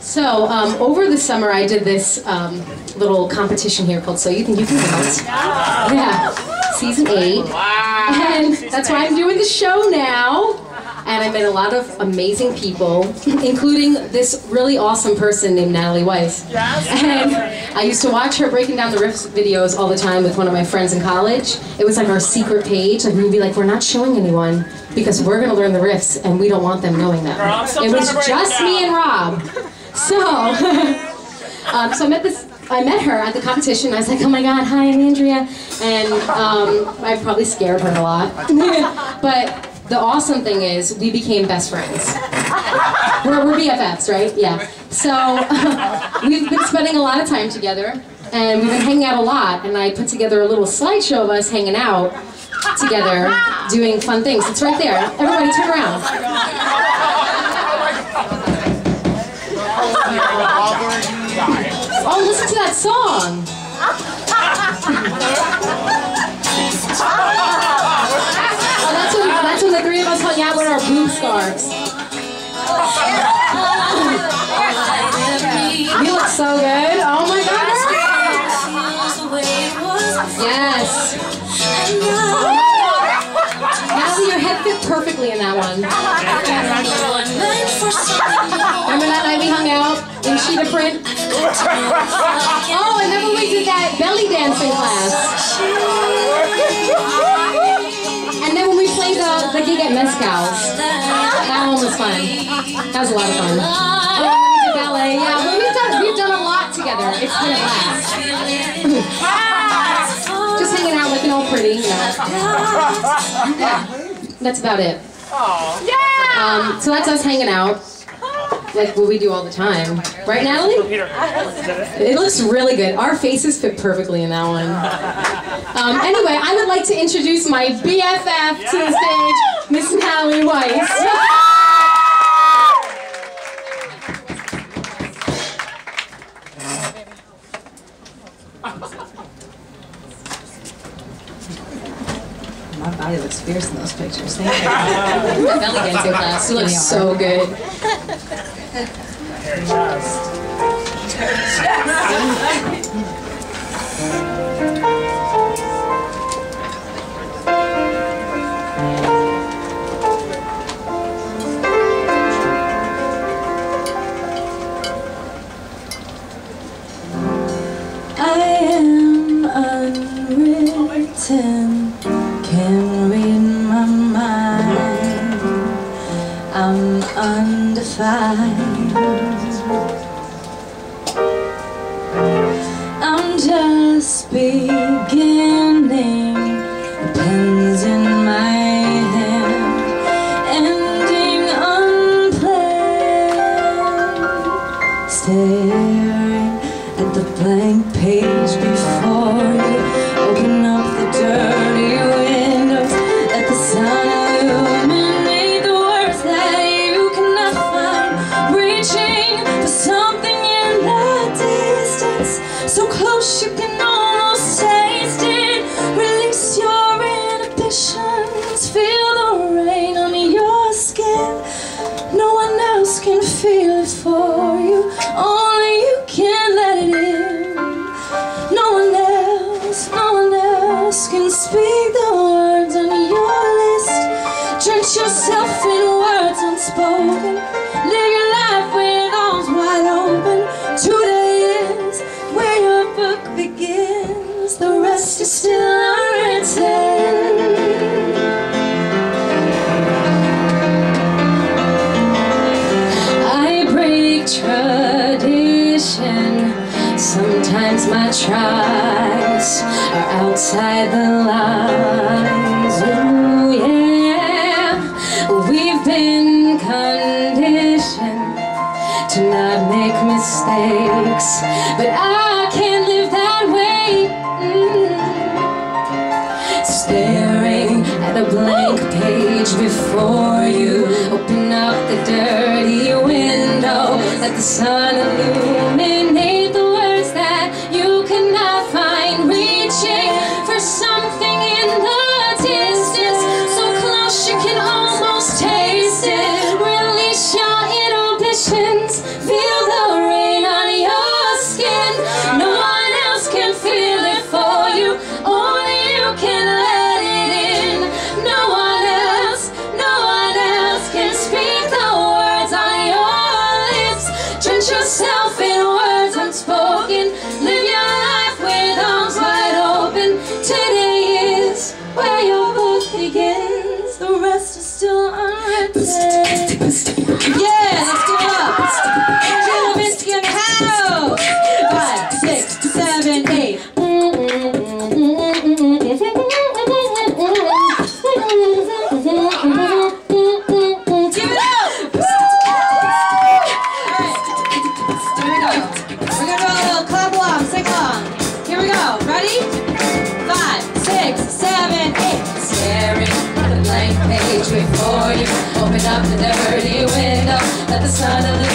So um, over the summer, I did this um, little competition here called So You Think You Can Dance. Yeah, season eight, and that's why I'm doing the show now. And I met a lot of amazing people, including this really awesome person named Natalie Weiss. Yes. And I used to watch her breaking down the riffs videos all the time with one of my friends in college. It was like our secret page. Like we would be like, we're not showing anyone because we're gonna learn the riffs and we don't want them knowing them. I'm It was just it me and Rob. So, um, so I met this. I met her at the competition. I was like, "Oh my God, hi, I'm Andrea," and um, I probably scared her a lot. but the awesome thing is, we became best friends. We're, we're BFFs, right? Yeah. So we've been spending a lot of time together, and we've been hanging out a lot. And I put together a little slideshow of us hanging out together, doing fun things. It's right there. Everybody, turn around. Oh, oh listen to that song. You look so good. Oh my god. Yes. Natalie, your head fit perfectly in that one. Remember that night we hung out in Sheeta print? Oh, and then when we did that belly dancing class. The gig at Mezcal's. That one was fun. That was a lot of fun. Oh, and then we did ballet. Yeah, but we've done, we've done a lot together. It's been a blast. Just hanging out looking all pretty, you know. Yeah, that's about it. Yeah. Um, so that's us hanging out, like what we do all the time. Right, Natalie? Peter, is that it? It looks really good. Our faces fit perfectly in that one. Um, anyway, I would like to introduce my BFF to the stage, Miss Natalie Weiss. My body looks fierce in those pictures. Thank you. The belly dancing class. You look so good. I'm undefined. I'm just beginning. Tradition. Sometimes my tries are outside the lines. Ooh, yeah. We've been conditioned to not make mistakes, but I can't live that way. Mm staring at a blank page before you. Window, up the dirty window. Let the sun the